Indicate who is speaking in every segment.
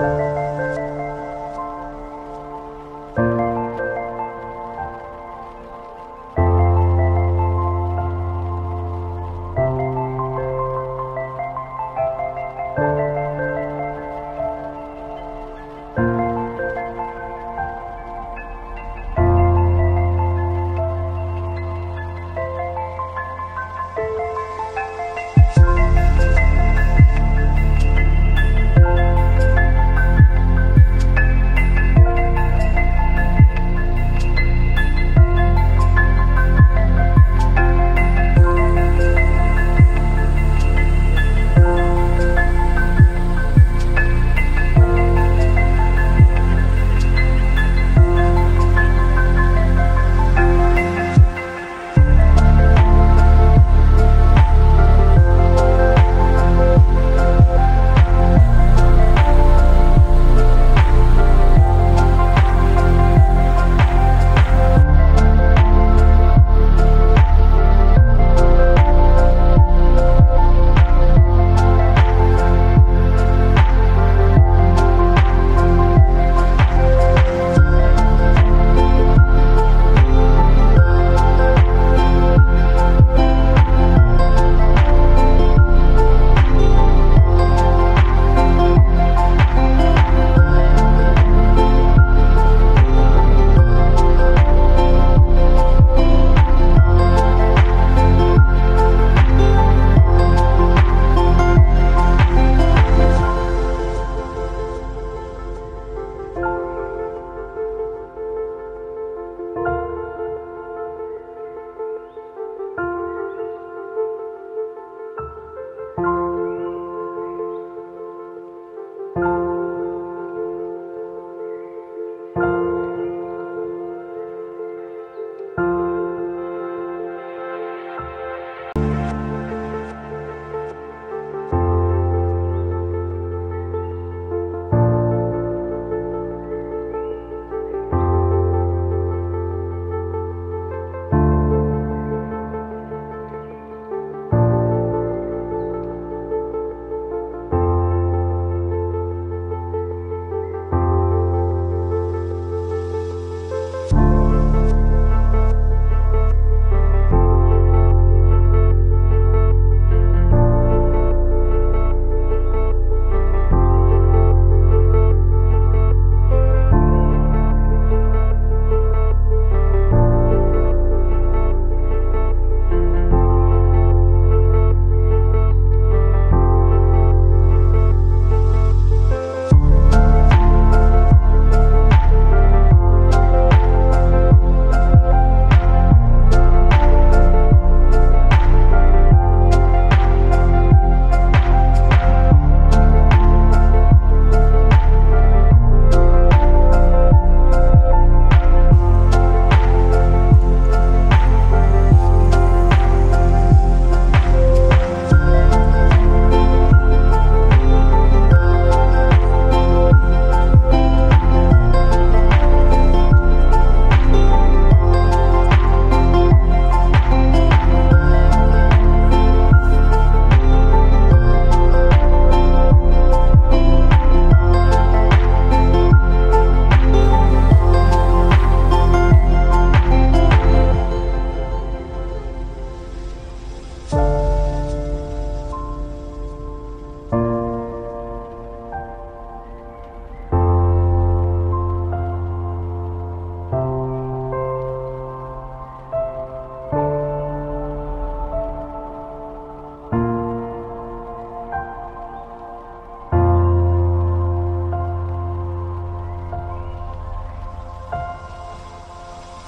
Speaker 1: Bye.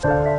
Speaker 1: You